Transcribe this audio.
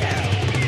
you.